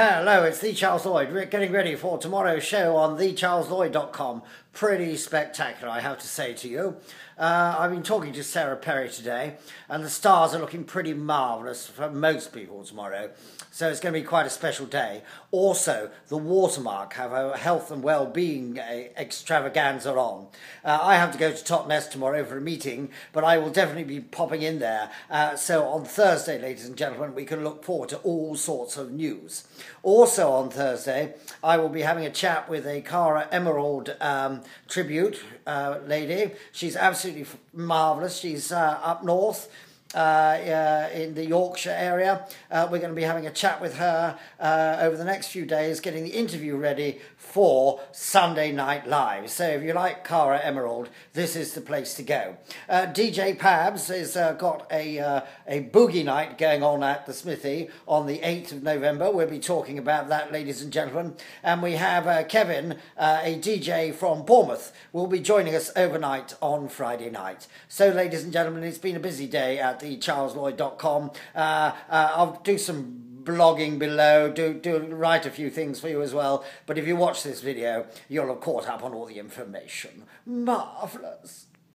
Hello, it's the Charles Lloyd. Getting ready for tomorrow's show on thecharleslloyd.com. Pretty spectacular, I have to say to you. Uh, I've been talking to Sarah Perry today, and the stars are looking pretty marvellous for most people tomorrow. So it's going to be quite a special day. Also, the Watermark have a health and well-being uh, extravaganza on. Uh, I have to go to Totnes tomorrow for a meeting, but I will definitely be popping in there. Uh, so on Thursday, ladies and gentlemen, we can look forward to all sorts of news. Also on Thursday, I will be having a chat with a Caro Emerald um, tribute uh, lady. She's absolutely marvellous. She's uh, up north uh, uh, in the Yorkshire area. Uh, we're going to be having a chat with her uh, over the next few days, getting the interview ready for Sunday Night Live. So if you like Caro Emerald, this is the place to go. Uh, DJ Pabs has uh, got a, a boogie night going on at the Smithy on the 8th of November. We'll be talking about that, ladies and gentlemen. And we have Kevin, a DJ from Bournemouth, will be joining us overnight on Friday night. So, ladies and gentlemen, it's been a busy day at the charleslloyd.com. Uh, uh, I'll do some blogging below, do, do write a few things for you as well. But if you watch this video, you'll have caught up on all the information. Marvellous.